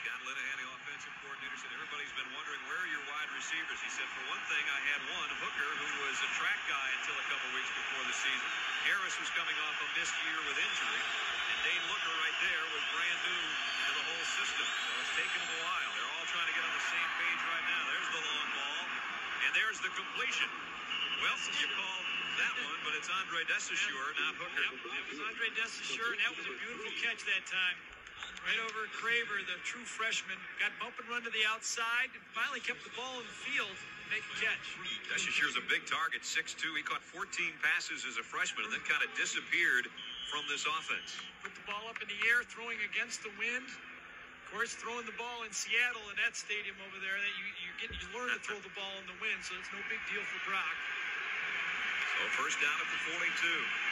Linehan, the offensive coordinator, said everybody's been wondering where are your wide receivers. He said, for one thing, I had one, Hooker, who was a track guy until a couple weeks before the season. Harris was coming off a missed year with injury. And Dane Looker right there was brand new to the whole system. So it's taken them a while. They're all trying to get on the same page right now. There's the long ball. And there's the completion. Well, you call that one, but it's Andre Desaussure, not Hooker. Yep, it was Andre Desaussure, and that was a beautiful catch that time. Right over Craver, the true freshman. Got bump and run to the outside, and finally kept the ball in the field to make a catch. Desaussure's a big target, 6'2". He caught 14 passes as a freshman and then kind of disappeared from this offense. Put the ball up in the air, throwing against the wind. Of course, throwing the ball in Seattle in that stadium over there, that you, you get you learn to throw the ball in the wind, so it's no big deal for Brock. So first down at the 42.